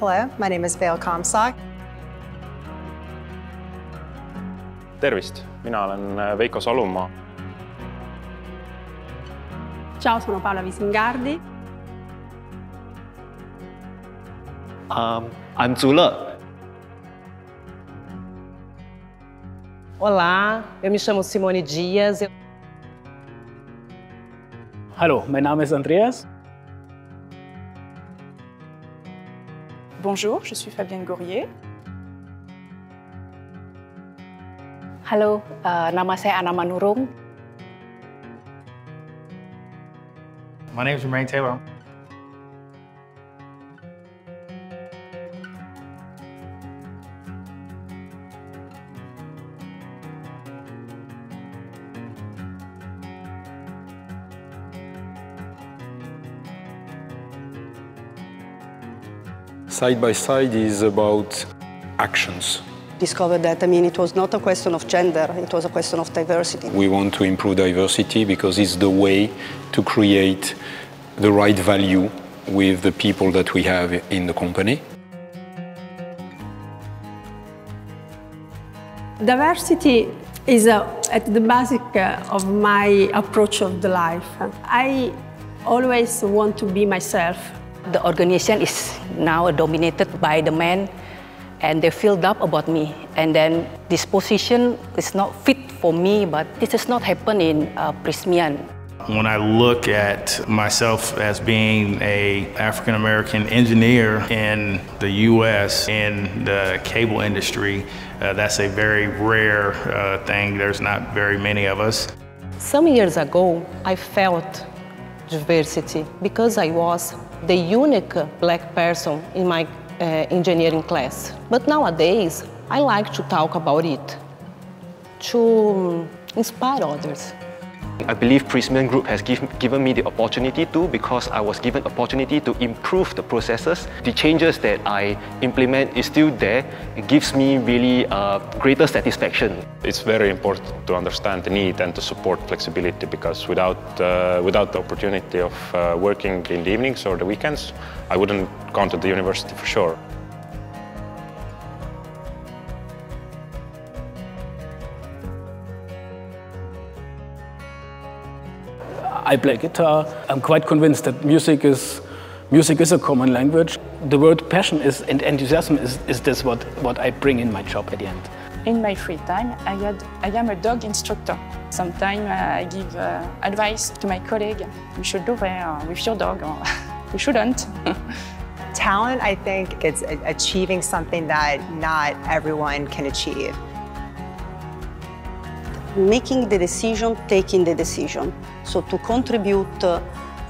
Hello, my name is Vail Comstock. tervist, mina olen äh, Veiko Salumaa. Ciao, sono Paola Visingardi. Um, I'm Zula. Olá, eu me chamo Simone Dias. Hallo, mein Name ist Andreas. Bonjour, je suis Fabienne Gourier. Halo, uh, nama saya Ana Manurung. My name is Jermaine Taylor. Side by side is about actions. Discovered that, I mean, it was not a question of gender, it was a question of diversity. We want to improve diversity because it's the way to create the right value with the people that we have in the company. Diversity is uh, at the basic uh, of my approach of the life. I always want to be myself. The organization is now dominated by the men and they filled up about me. And then this position is not fit for me, but this has not happened in uh, Prysmian. When I look at myself as being a African American engineer in the U.S. in the cable industry, uh, that's a very rare uh, thing. There's not very many of us. Some years ago, I felt diversity because I was the unique black person in my uh, engineering class. But nowadays, I like to talk about it, to inspire others. I believe Prysmian Group has give, given me the opportunity to because I was given opportunity to improve the processes. The changes that I implement is still there. It gives me really uh, greater satisfaction. It's very important to understand the need and to support flexibility because without, uh, without the opportunity of uh, working in the evenings or the weekends, I wouldn't gone to the university for sure. I play guitar. I'm quite convinced that music is music is a common language. The word passion is and enthusiasm is, is this what, what I bring in my job at the end. In my free time, I, had, I am a dog instructor. Sometimes uh, I give uh, advice to my colleague. You should do that with your dog, or you shouldn't. Talent, I think, it's achieving something that not everyone can achieve. Making the decision, taking the decision. So to contribute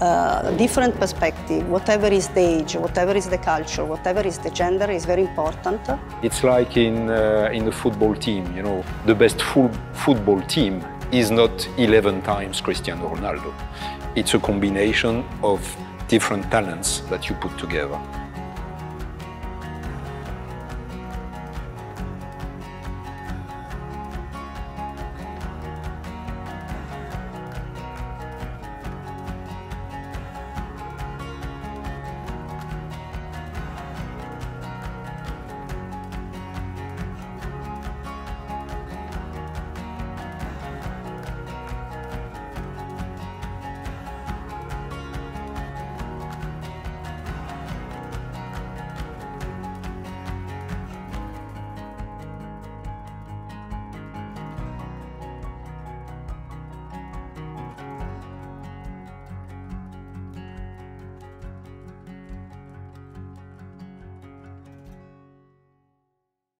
uh, different perspective, whatever is the age, whatever is the culture, whatever is the gender, is very important. It's like in, uh, in the football team, you know, the best football team is not 11 times Cristiano Ronaldo. It's a combination of different talents that you put together.